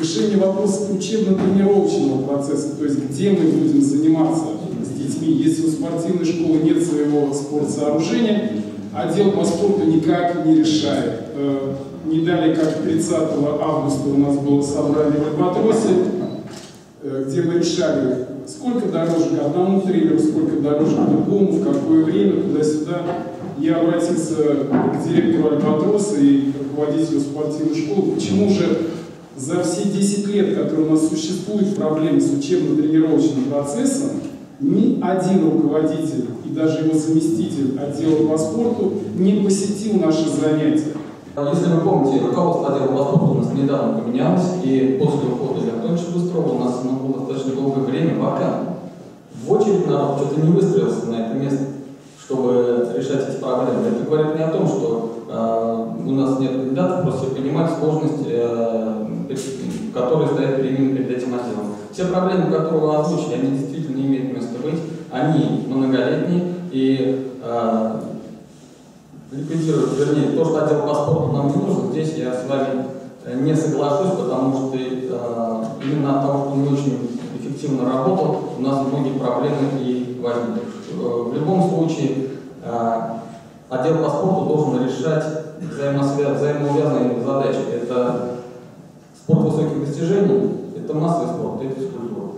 решение вопроса учебно-тренировочного процесса, то есть где мы будем заниматься с детьми. Если у спортивной школы нет своего спортсооружения, отдел по спорту никак не решает. Э, не далее, как 30 августа у нас было собрание в Альбатросе, э, где мы решали, сколько дорожек одному тренеру, сколько дорожек другому, в какое время, туда-сюда. Я обратился к директору Альбатроса и руководителю спортивной школы, почему же за все 10 лет, которые у нас существуют проблемы с учебно-тренировочным процессом, ни один руководитель и даже его заместитель отдела по спорту не посетил наши занятия. Если вы помните, руководство отдела по спорту у нас недавно поменялось, и после ухода Леонидовича Быстрова у нас оно было достаточно долгое время вакантно. В очередь народ что-то не выстроился на это место, чтобы решать эти проблемы. Это говорит не о том, что понимать сложность, э, которые стоят перед, перед этим отделом. Все проблемы, которые вы озвучили, они действительно имеют место быть, они многолетние, и э, ликвидировать, вернее, то, что отдел по спорту нам не нужен, здесь я с вами э, не соглашусь, потому что э, именно от того, что не очень эффективно работал, у нас многие проблемы и возникли. Э, в любом случае, э, отдел по спорту должен решать взаимосвяз... взаимоувязанные задачи. Это спорт высоких достижений, это массовый спорт, это физкультура.